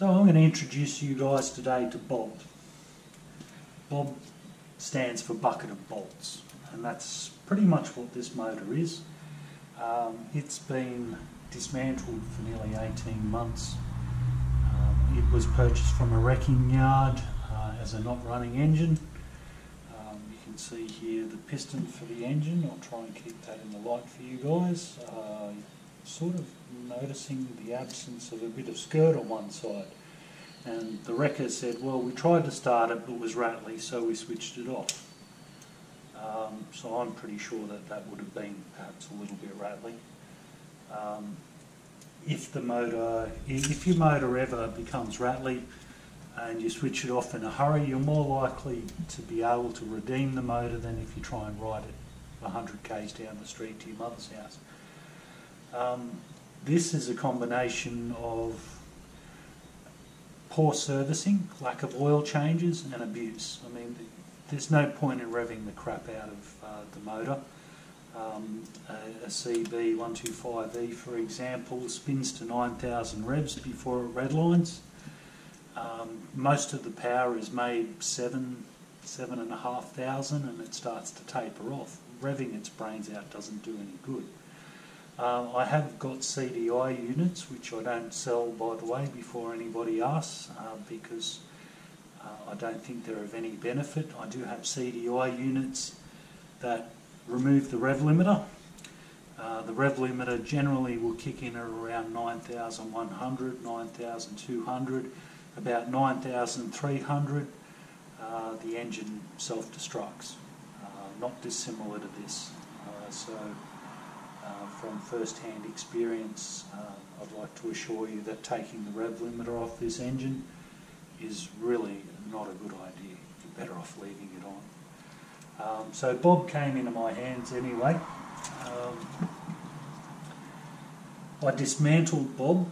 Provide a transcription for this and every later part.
So I'm going to introduce you guys today to Bob. Bob stands for bucket of bolts and that's pretty much what this motor is. Um, it's been dismantled for nearly 18 months. Um, it was purchased from a wrecking yard uh, as a not running engine. Um, you can see here the piston for the engine. I'll try and keep that in the light for you guys. Uh, sort of noticing the absence of a bit of skirt on one side. And the wrecker said, well, we tried to start it, but it was rattly, so we switched it off. Um, so I'm pretty sure that that would have been perhaps a little bit rattly. Um, if the motor, if your motor ever becomes rattly and you switch it off in a hurry, you're more likely to be able to redeem the motor than if you try and ride it 100 k's down the street to your mother's house. Um, this is a combination of poor servicing, lack of oil changes and abuse. I mean, there's no point in revving the crap out of uh, the motor. Um, a, a CB125E, for example, spins to 9,000 revs before it redlines. Um, most of the power is made seven, seven and a half thousand, and it starts to taper off. Revving its brains out doesn't do any good. Uh, I have got CDI units, which I don't sell, by the way, before anybody asks, uh, because uh, I don't think they're of any benefit. I do have CDI units that remove the rev limiter. Uh, the rev limiter generally will kick in at around 9,100, 9,200, about 9,300. Uh, the engine self-destructs, uh, not dissimilar to this. Uh, so uh, from first-hand experience, I'd like to assure you that taking the rev limiter off this engine is really not a good idea. You're better off leaving it on. Um, so Bob came into my hands anyway. Um, I dismantled Bob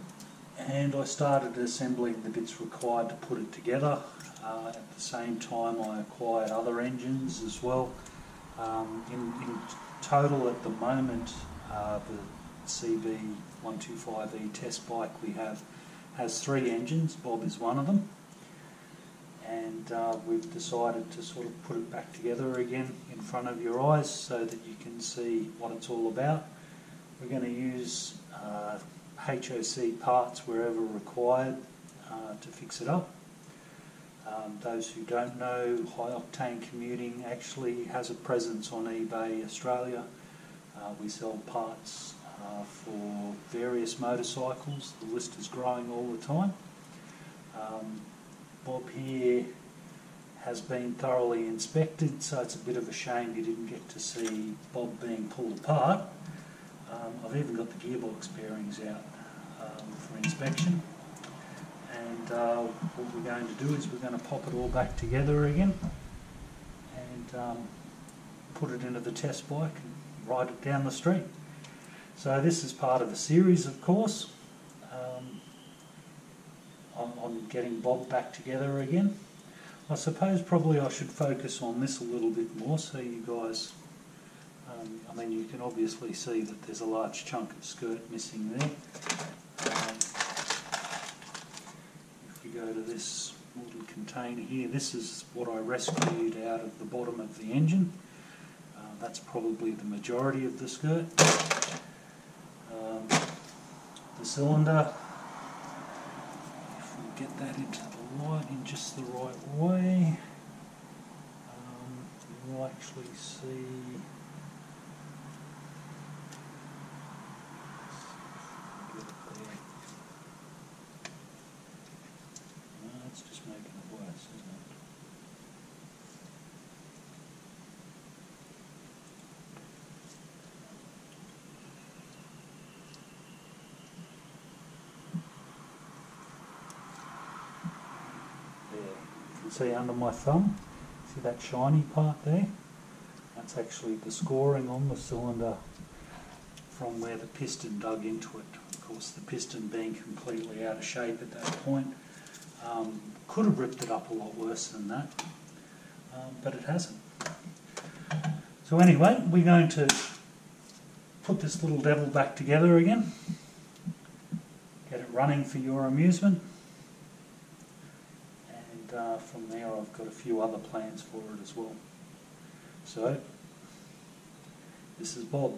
and I started assembling the bits required to put it together. Uh, at the same time I acquired other engines as well. Um, in, in, total at the moment uh, the CB125E test bike we have has three engines, Bob is one of them and uh, we've decided to sort of put it back together again in front of your eyes so that you can see what it's all about. We're going to use uh, HOC parts wherever required uh, to fix it up. Um, those who don't know, High Octane Commuting actually has a presence on eBay Australia. Uh, we sell parts uh, for various motorcycles. The list is growing all the time. Um, Bob here has been thoroughly inspected, so it's a bit of a shame you didn't get to see Bob being pulled apart. Um, I've even got the gearbox bearings out um, for inspection. And uh, what we're going to do is we're going to pop it all back together again and um, put it into the test bike it down the street. So this is part of a series, of course on, on getting Bob back together again. I suppose probably I should focus on this a little bit more so you guys, um, I mean you can obviously see that there's a large chunk of skirt missing there. Um, if we go to this little container here, this is what I rescued out of the bottom of the engine. That's probably the majority of the skirt. Um, the cylinder if we get that into the light in just the right way. Um, you'll actually see see under my thumb, see that shiny part there? That's actually the scoring on the cylinder from where the piston dug into it. Of course, the piston being completely out of shape at that point um, could have ripped it up a lot worse than that, um, but it hasn't. So anyway, we're going to put this little devil back together again, get it running for your amusement. And uh, from there I've got a few other plans for it as well. So, this is Bob.